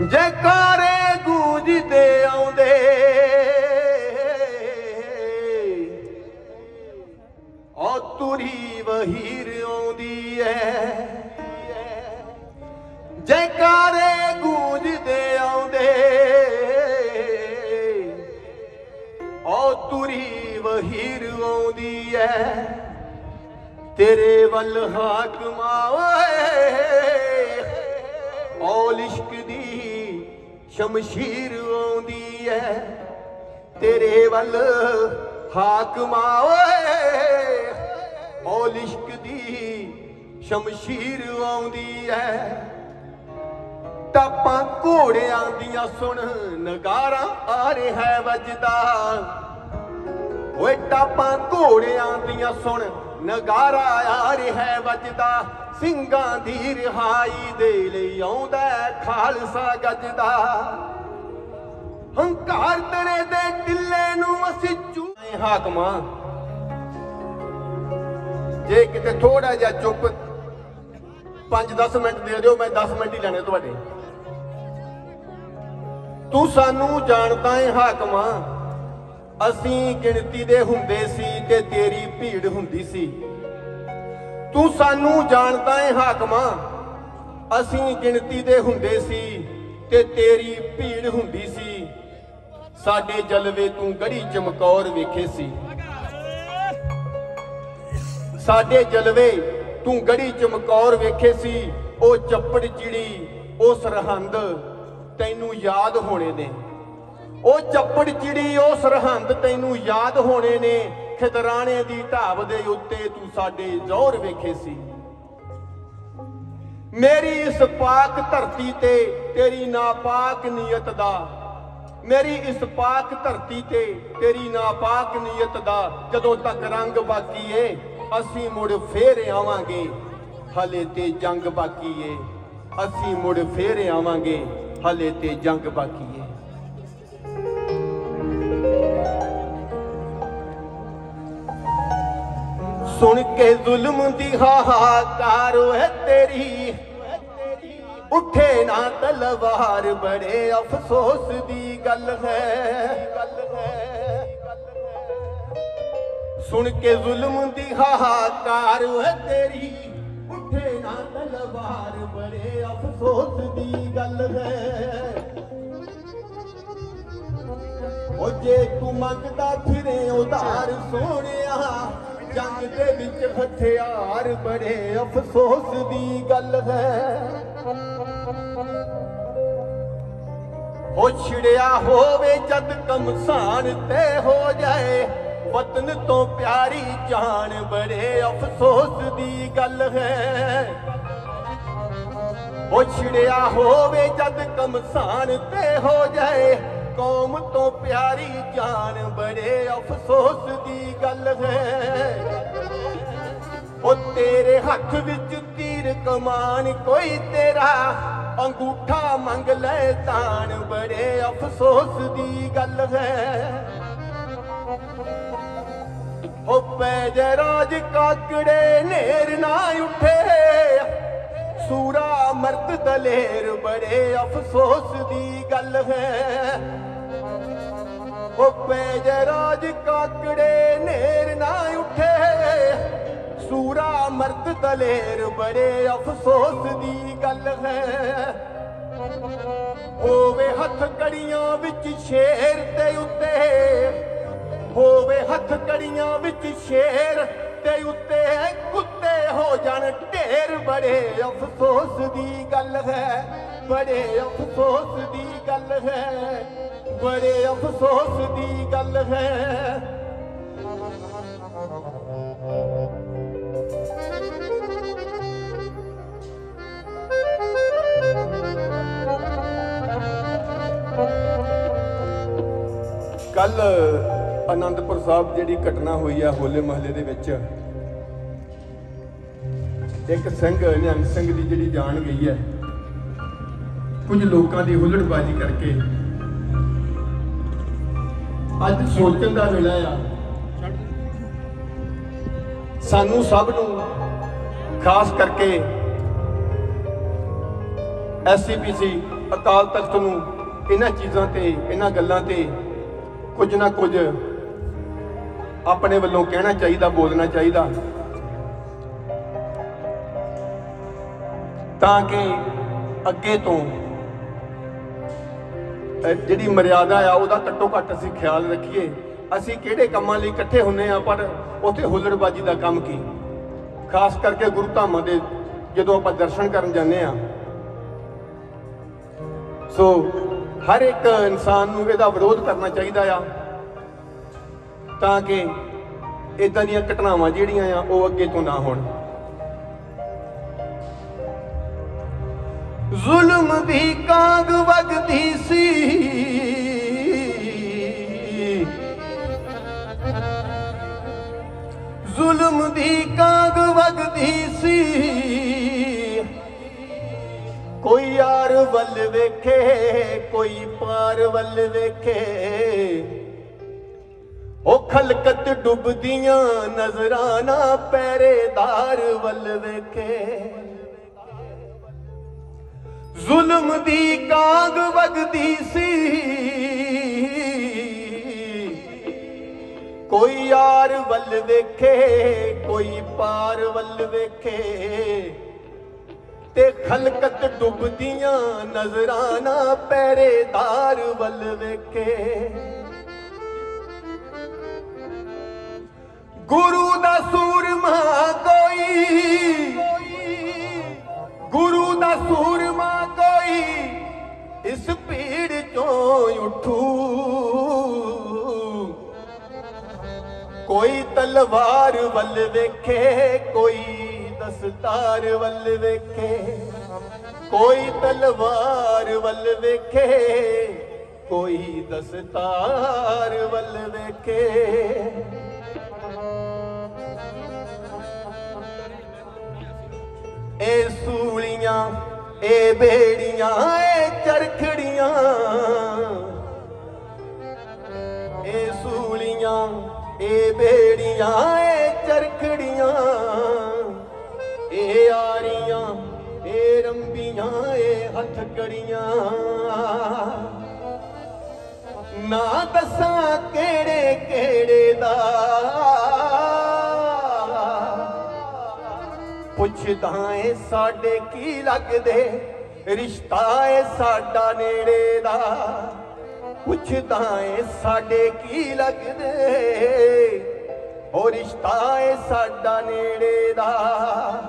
ਜੈਕਾਰੇ ਗੂੰਜਦੇ ਆਉਂਦੇ। ਔ ਤੁਰੀ ਵਹੀਰ ਆਉਂਦੀ ਐ। ਜੈਕਾਰੇ ਗੂੰਜਦੇ ਆਉਂਦੇ। ਔ ਤੁਰੀ ਵਹੀਰ ਆਉਂਦੀ ਐ। ਤੇਰੇ ਵੱਲ ਹਾਕਮਾ ਓਏ ਔ ਲਿਸ਼ਕ ਦੀ ਸ਼ਮਸ਼ੀਰ ਆਉਂਦੀ ਐ। ਤੇਰੇ ਵੱਲ ਹਾਕਮਾ ਓਏ। ਔ ਲਿਸ਼ਕ ਦੀ ਸ਼ਮਸ਼ੀਰ ਆਉਂਦੀ ਐ। ਟਾਪਾਂ ਘੋੜਿਆਂ ਦੀਆਂ ਸੁਣ ਨਗਾਰਾ ਆ ਰਿਹਾ ਵੱਜਦਾ। ਓਏ ਟਾਪਾਂ ਘੋੜਿਆਂ ਦੀਆਂ ਸੁਣ ਨਗਾਰਾ ਆ ਰਿਹਾ ਵੱਜਦਾ। ਸਿੰਘਾਂ ਦੀ ਰਿਹਾਈ ਦੇ ਲਈ ਆਉਂਦਾ ਹੈ ਖਾਲਸਾ ਗੱਜਦਾ ਹੰਕਾਰ ਤੇਰੇ ਦੇ ਟਿੱਲੇ ਨੂੰ ਅਸੀਂ ਚੂਏ ਹਾਕਮਾਂ। ਜੇ ਕਿਤੇ ਥੋੜਾ ਜਿਹਾ ਚੁੱਪ 5-10 ਮਿੰਟ ਦੇ ਦਿਓ, ਮੈਂ 10 ਮਿੰਟ ਹੀ ਲੈਣੇ ਤੁਹਾਡੇ। ਤੂੰ ਸਾਨੂੰ ਜਾਣਦਾ ਏ, ਹਾਕਮਾਂ। ਅਸੀਂ ਗਿਣਤੀ ਦੇ ਹੁੰਦੇ ਸੀ ਤੇ ਤੇਰੀ ਭੀੜ ਹੁੰਦੀ ਸੀ। ਤੂੰ ਸਾਨੂੰ ਜਾਣਦਾ ਏ ਹਾਕਮਾਂ। ਅਸੀਂ ਗਿਣਤੀ ਦੇ ਹੁੰਦੇ ਸੀ ਤੇ ਤੇਰੀ ਭੀੜ ਹੁੰਦੀ ਸੀ। ਸਾਡੇ ਜਲਵੇ ਤੂੰ ਗੜੀ ਚਮਕੌਰ ਵੇਖੇ ਸੀ। ਸਾਡੇ ਜਲਵੇ ਤੂੰ ਗੜੀ ਚਮਕੌਰ ਵੇਖੇ ਸੀ। ਉਹ ਚੱਪੜ ਚਿੜੀ, ਉਹ ਸਰਹੰਦ ਤੈਨੂੰ ਯਾਦ ਹੋਣੇ ਨੇ। ਉਹ ਚੱਪੜ ਚਿੜੀ, ਉਹ ਸਰਹੰਦ ਤੈਨੂੰ ਯਾਦ ਹੋਣੇ ਨੇ। ਖਿਦਰਾਣੇ ਦੀ ਢਾਬ ਦੇ ਉੱਤੇ ਤੂੰ ਸਾਡੇ ਜ਼ੋਰ ਵੇਖੇ ਸੀ। ਮੇਰੀ ਇਸ ਪਾਕ ਧਰਤੀ ਤੇ ਤੇਰੀ ਨਾਪਾਕ ਨੀਅਤ ਦਾ, ਮੇਰੀ ਇਸ ਪਾਕ ਧਰਤੀ ਤੇ ਤੇਰੀ ਨਾਪਾਕ ਨੀਅਤ ਦਾ ਜਦੋਂ ਤੱਕ ਰੰਗ ਬਾਕੀ ਏ, ਅਸੀਂ ਮੁੜ ਫੇਰ ਆਵਾਂਗੇ। ਹਲੇ ਤੇ ਜੰਗ ਬਾਕੀ ਏ, ਅਸੀਂ ਮੁੜ ਫੇਰ ਆਵਾਂਗੇ। ਹਲੇ ਤੇ ਜੰਗ ਬਾਕੀ ਏ। ਸੁਣ ਕੇ ਜ਼ੁਲਮ ਦੀ ਹਾਹਾਕਾਰ ਹੈ ਤੇਰੀ। ਉੱਠੇ ਨਾ ਤਲਵਾਰ, ਬੜੇ ਅਫਸੋਸ ਦੀ ਗੱਲ ਹੈ। ਸੁਣ ਕੇ ਜ਼ੁਲਮ ਦੀ ਹਾਹਾਕਾਰ ਹੈ ਤੇਰੀ। ਉੱਠੇ ਨਾ ਤਲਵਾਰ, ਬੜੇ ਅਫਸੋਸ ਦੀ ਗੱਲ ਹੈ। ਉਹ ਜੇ ਤੂੰ ਮੰਗਦਾ ਫਿਰੇ ਉਧਾਰ ਸੋਹਣਿਆ ਜੰਗ ਦੇ ਵਿੱਚ ਹਥਿਆਰ ਬੜੇ ਅਫਸੋਸ ਦੀ ਗੱਲ ਹੈ। ਹੋ ਛਿੜਿਆ ਹੋਵੇ ਜਦ ਕਮਸਾਨ ਤੇ ਹੋ ਜਾਏ, ਵਤਨ ਤੋਂ ਪਿਆਰੀ ਜਾਨ ਬੜੇ ਅਫਸੋਸ ਦੀ ਗੱਲ ਹੈ। ਉਹ ਛਿੜਿਆ ਹੋਵੇ ਜਦ ਕਮਸਾਨ ਤੇ ਹੋ ਜਾਏ ਕੌਮ ਤੋਂ ਪਿਆਰੀ ਜਾਨ ਬੜੇ ਅਫਸੋਸ ਦੀ ਗੱਲ ਹੈ। ਉਹ ਤੇਰੇ ਹੱਥ ਵਿੱਚ ਤੀਰ ਕਮਾਨ, ਕੋਈ ਤੇਰਾ ਅੰਗੂਠਾ ਮੰਗ ਲੈ ਤਾਣ, ਬੜੇ ਅਫਸੋਸ ਦੀ ਗੱਲ ਹੈ। ਉਹ ਹੋ ਪੈਜਰਾਜ ਕਾਕੜੇ ਨੇਰ ਨਾ ਉੱਠੇ। ਸੂਰਾ ਮਰਦ ਦਲੇਰ, ਬੜੇ ਅਫਸੋਸ ਦੀ ਗੱਲ ਹੈ। ਉਹ ਰਾਜ ਕਾਕੜੇ ਨੇਰ ਨਾ ਉੱਠੇ, ਸੂਰਾ ਮਰਦ ਦਲੇਰ ਬੜੇ ਅਫਸੋਸ ਦੀ ਗੱਲ ਹੈ। ਹੋਵੇ ਹੱਥ ਕੜੀਆਂ ਵਿੱਚ ਸ਼ੇਰ ਤੇ ਉੱਤੇ, ਹੋਵੇ ਹੱਥ ਕੜੀਆਂ ਵਿੱਚ ਸ਼ੇਰ ਤੇ ਉੱਤੇ, ਕੁੱਤੇ ਹੋ ਜਾਣ ਢੇਰ ਬੜੇ ਅਫਸੋਸ ਦੀ ਗੱਲ ਹੈ, ਬੜੇ ਅਫਸੋਸ ਦੀ ਗੱਲ ਹੈ। ਬੜੇ ਅਫਸੋਸ ਦੀ ਗੱਲ ਹੈ। ਕੱਲ ਆਨੰਦਪੁਰ ਸਾਹਿਬ ਜਿਹੜੀ ਘਟਨਾ ਹੋਈ ਆ ਹੋਲੇ ਮਹੱਲੇ ਦੇ ਵਿੱਚ, ਇੱਕ ਸਿੰਘ, ਨਿਹੰਗ ਸਿੰਘ ਦੀ ਜਿਹੜੀ ਜਾਨ ਗਈ ਹੈ, ਕੁਝ ਲੋਕਾਂ ਦੀ ਹੁੱਲੜਬਾਜ਼ੀ ਕਰਕੇ ਅੱਜ ਸੋਚਣ ਦਾ ਵੇਲਾ ਆ। ਸਾਨੂੰ ਸਭ ਨੂੰ ਖਾਸ ਕਰਕੇ ਐਸਸੀਪੀਸੀ ਅਕਾਲ ਤਖਤ ਨੂੰ ਇਹਨਾਂ ਚੀਜ਼ਾਂ ਤੇ, ਇਹਨਾਂ ਗੱਲਾਂ ਤੇ ਕੁਝ ਨਾ ਕੁਝ ਆਪਣੇ ਵੱਲੋਂ ਕਹਿਣਾ ਚਾਹੀਦਾ, ਬੋਲਣਾ ਚਾਹੀਦਾ। ਤਾਂ ਕਿ ਅੱਗੇ ਤੋਂ ਜਿਹੜੀ ਮਰਿਆਦਾ ਆ, ਉਹਦਾ ਘੱਟੋ ਘੱਟ ਅਸੀਂ ਖਿਆਲ ਰੱਖੀਏ। ਅਸੀਂ ਕਿਹੜੇ ਕੰਮਾਂ ਲਈ ਇਕੱਠੇ ਹੁੰਨੇ ਆ, ਪਰ ਉੱਥੇ ਹੁੱਲੜਬਾਜੀ ਦਾ ਕੰਮ ਕੀ? ਖਾਸ ਕਰਕੇ ਗੁਰੂ ਧਾਮਾਂ ਦੇ ਜਦੋਂ ਆਪਾਂ ਦਰਸ਼ਨ ਕਰਨ ਜਾਂਦੇ ਆ। ਸੋ ਹਰ ਇੱਕ ਇਨਸਾਨ ਨੂੰ ਇਹਦਾ ਵਿਰੋਧ ਕਰਨਾ ਚਾਹੀਦਾ ਆ, ਤਾਂ ਕਿ ਇਦਾਂ ਦੀਆਂ ਘਟਨਾਵਾਂ ਜਿਹੜੀਆਂ ਆ, ਉਹ ਅੱਗੇ ਤੋਂ ਨਾ ਹੋਣ। ਜ਼ੁਲਮ ਦੀ ਕਾਂਗ ਵਗਦੀ ਸੀ। ਜ਼ੁਲਮ ਦੀ ਕਾਂਗ ਵਗਦੀ ਸੀ। ਕੋਈ ਯਾਰ ਵੱਲ ਵੇਖੇ, ਕੋਈ ਪਾਰ ਵੱਲ ਵੇਖੇ। ਉਹ ਖਲਕਤ ਡੁੱਬਦੀਆਂ ਨਜ਼ਰਾਂ ਨਾ ਪਹਿਰੇਦਾਰ ਵੱਲ ਵੇਖੇ। ਜ਼ੁਲਮ ਦੀ ਕਾਂਗ ਵਗਦੀ ਸੀ। ਕੋਈ ਯਾਰ ਵੱਲ ਵੇਖੇ, ਕੋਈ ਪਾਰ ਵੱਲ ਵੇਖੇ। ਤੇ ਖਲਕਤ ਡੁੱਬਦੀਆਂ ਨਜ਼ਰਾਂ ਨਾ ਪਹਿਰੇਦਾਰ ਵੱਲ ਵੇਖੇ। ਗੁਰੂ ਦਾ ਸੂਰਮਾ ਕੋਈ, ਗੁਰੂ ਦਾ ਸੂਰ ਇਸ ਭੀੜ ਚੋਂ ਉਠੂ। ਕੋਈ ਤਲਵਾਰ ਵੱਲ ਵੇਖੇ, ਕੋਈ ਦਸਤਾਰ ਵੱਲ ਵੇਖੇ। ਕੋਈ ਤਲਵਾਰ ਵੱਲ ਵੇਖੇ, ਕੋਈ ਦਸਤਾਰ ਵੱਲ ਵੇਖੇ। ਇਹ ਸੂਲੀਆਂ, ਇਹ ਬੇੜੀਆਂ ਇਹ ਇਹ ਸੂਲੀਆਂ ਇਹ ਬੇੜੀਆਂ ਇਹ ਚਰਖੜੀਆਂ ਇਹ ਆਰੀਆਂ ਇਹ ਰੰਬੀਆਂ ਇਹ ਹੱਥਕੜੀਆਂ। ਨਾ ਦੱਸਾਂ ਕਿਹੜੇ ਕਿਹੜੇ ਦਾ। ਪੁੱਛਦਾ ਏ ਸਾਡੇ ਕੀ ਲੱਗਦੇ? ਰਿਸ਼ਤਾ ਏ ਸਾਡਾ ਨੇੜੇ ਦਾ। ਪੁੱਛਦਾ ਏ ਸਾਡੇ ਕੀ ਲੱਗਦੇ। ਉਹ ਰਿਸ਼ਤਾ ਏ ਸਾਡਾ ਨੇੜੇ ਦਾ।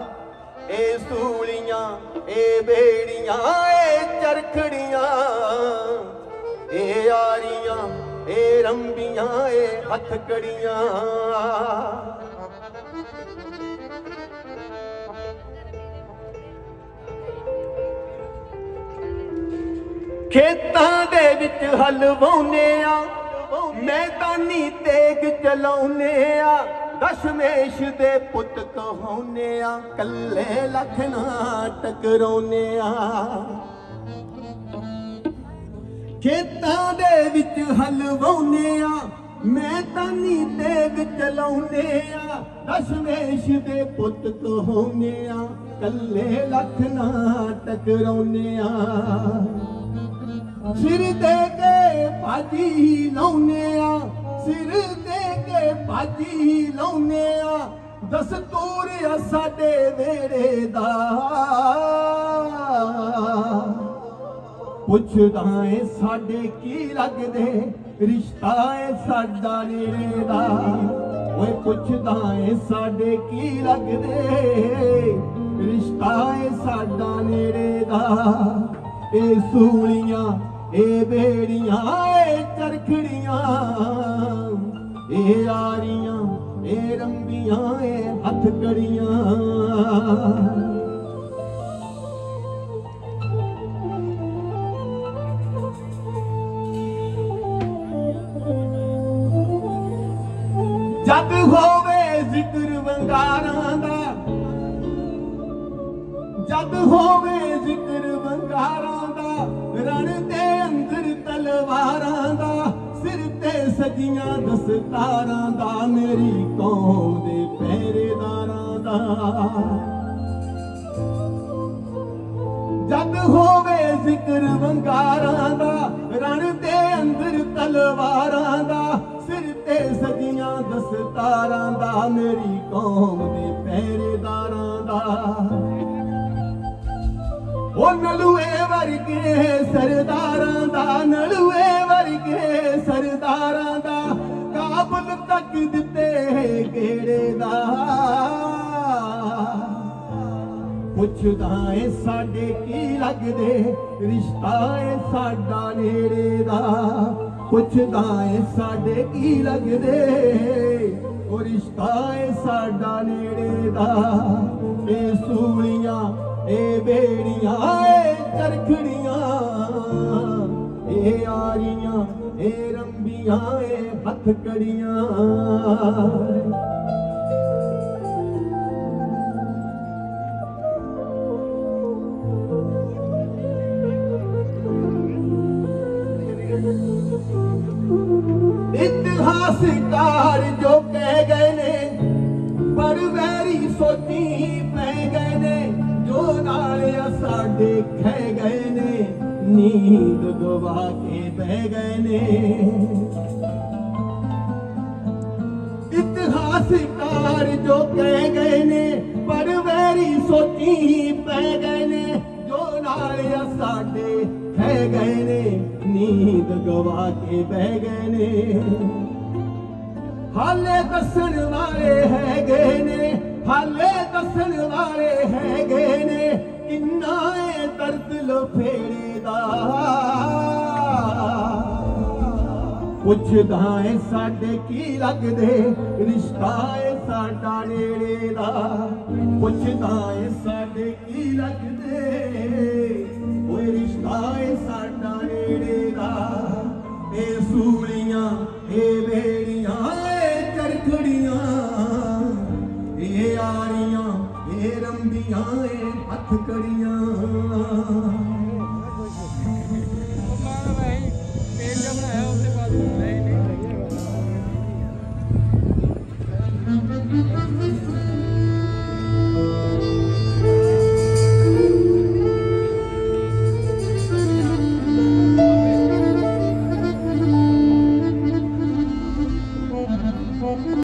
ਏ ਸੂਲੀਆਂ, ਏ ਬੇੜੀਆਂ, ਏ ਚਰਖੜੀਆਂ, ਏ ਆਰੀਆਂ, ਏ ਰੰਬੀਆਂ, ਏ ਹੱਥਕੜੀਆਂ। ਖੇਤਾਂ ਦੇ ਵਿੱਚ ਹਲ ਵਾਉਨੇ ਆ ਮੈਦਾਨੀ ਤੇਗ ਚਲਾਉਨੇ ਆ। ਦਸ਼ਮੇਸ਼ ਦੇ ਪੁੱਤ ਕਹਾਉਨੇ ਆ। ਕੱਲੇ ਲਖਣਾ ਟਕਰਾਉਨੇ ਆ। ਖੇਤਾਂ ਦੇ ਵਿੱਚ ਹਲ ਵਾਉਨੇ ਆ ਮੈਦਾਨੀ ਤੇਗ ਚਲਾਉਨੇ ਆ। ਦਸ਼ਮੇਸ਼ ਦੇ ਪੁੱਤ ਕਹਾਉਨੇ ਆ। ਕੱਲੇ ਲਖਣਾ ਟਕਰਾਉਨੇ ਆ। ਸਿਰ ਦੇ ਕੇ ਭਾਜੀ ਲਾਉਨੇ ਆ, ਸਿਰ ਦੇ ਕੇ ਭਾਜੀ ਲਾਉਨੇ ਆ। ਦਸਤੂਰ ਆ ਸਾਡੇ ਵੇੜੇ ਦਾ। ਪੁੱਛਦਾ ਏ ਸਾਡੇ ਕੀ ਲੱਗਦੇ, ਰਿਸ਼ਤਾ ਏ ਸਾਡਾ ਨੇੜੇ ਦਾ। ਓਏ ਪੁੱਛਦਾ ਏ ਸਾਡੇ ਕੀ ਲੱਗਦੇ, ਰਿਸ਼ਤਾ ਏ ਸਾਡਾ ਨੇੜੇ ਦਾ। ਇਹ ਸੂਲੀਆਂ ਏ ਬੇੜੀਆਂ ਏ ਚਰਖੜੀਆਂ, ਇਹ ਆਰੀਆਂ ਏ ਰੰਬੀਆਂ ਏ ਹੱਥਕੜੀਆਂ ਜਦ ਹੋਵੇ ਜ਼ਿਕਰ ਵੰਗਾਰਾਂ ਦਾ, ਜਦ ਹੋਵੇ ਜ਼ਿਕਰ ਵੰਗਾਰਾਂ ਦਾ, ਰਣ ਤਲਵਾਰਾਂ ਦਾ, ਸਿਰ ਤੇ ਸਜੀਆਂ ਦਸਤਾਰਾਂ ਦਾ, ਮੇਰੀ ਕੌਮ ਦੇ ਪਹਿਰੇਦਾਰਾਂ ਦਾ। ਜਦ ਹੋਵੇ ਜ਼ਿਕਰ ਵੰਗਾਰਾਂ ਦਾ, ਰਣ ਦੇ ਅੰਦਰ ਤਲਵਾਰਾਂ ਦਾ, ਸਿਰ ਤੇ ਸਜੀਆਂ ਦਸਤਾਰਾਂ ਦਾ, ਮੇਰੀ ਕੌਮ ਦੇ ਪਹਿਰੇਦਾਰਾਂ ਦਾ। ਉਹ ਨਲੂਏ ਵਰਗੇ ਸਰਦਾਰਾਂ ਦਾ, ਨਲੂ ਤੱਕ ਦਿੱਤੇ ਕਿਹੜੇ ਦਾ? ਪੁੱਛਦਾ ਏ ਸਾਡੇ ਕੀ ਲੱਗਦੇ? ਰਿਸ਼ਤਾ ਏ ਸਾਡਾ ਨੇੜੇ ਦਾ। ਪੁੱਛਦਾ ਏ ਸਾਡੇ ਕੀ ਲੱਗਦੇ? ਉਹ ਰਿਸ਼ਤਾ ਏ ਸਾਡਾ ਨੇੜੇ ਦਾ। ਇਹ ਸੂਲੀਆਂ ਇਹ ਬੇੜੀਆਂ, ਏ ਚਰਖੜੀਆਂ ਇਹ ਆਰੀਆਂ ਇਹ ਰੰਬੀਆਂ, ਏ ਹੱਥ ਕੜੀਆਂ। ਇਤਿਹਾਸਕਾਰ ਜੋ ਕਹਿ ਗਏ ਨੇ, ਪਰ ਵੈਰੀ ਸੋਚੀ ਪੈ ਗਏ ਨੇ, ਜੋ ਨਾਲ ਸਾਡੇ ਖਹਿ ਗਏ ਨੇ, ਨੀਂਦ ਗਵਾ ਕੇ ਬਹਿ ਗਏ ਨੇ। ਸ਼ਿਕਾਰ ਜੋ ਕਹਿ ਗਏ ਨੇ, ਪਰ ਵੈਰੀ ਸੋਚੀ ਪੈ ਗਏ ਨੇ। ਜੋ ਨਾਲ ਸਾਡੇ ਖਹਿ ਗਏ ਨੇ, ਨੀਂਦ ਗਵਾ ਕੇ ਬਹਿ ਗਏ ਨੇ। ਹਾਲੇ ਦੱਸਣ ਵਾਲੇ ਹੈਗੇ ਨੇ, ਹਾਲੇ ਦੱਸਣ ਵਾਲੇ ਹੈਗੇ ਨੇ, ਕਿੰਨਾ ਏ ਦਰਦ ਲਫੇੜੇ ਦਾ। ਪੁੱਛਦਾ ਏ ਸਾਡੇ ਕੀ ਲੱਗਦੇ? ਰਿਸ਼ਤਾ ਏ ਸਾਡਾ ਨੇੜੇ ਦਾ। ਪੁੱਛਦਾ ਏ ਸਾਡੇ ਕੀ ਲੱਗਦੇ? ਓਏ ਰਿਸ਼ਤਾ ਏ ਸਾਡਾ ਨੇੜੇ ਦਾ। ਇਹ ਸੂਲੀਆਂ ਇਹ ਵੇੜੀਆਂ, ਏ ਚਰਖੜੀਆਂ ਇਹ ਆਰੀਆਂ ਇਹ ਰੰਬੀਆਂ, ਏ ਹੱਥ ਕੜੀਆਂ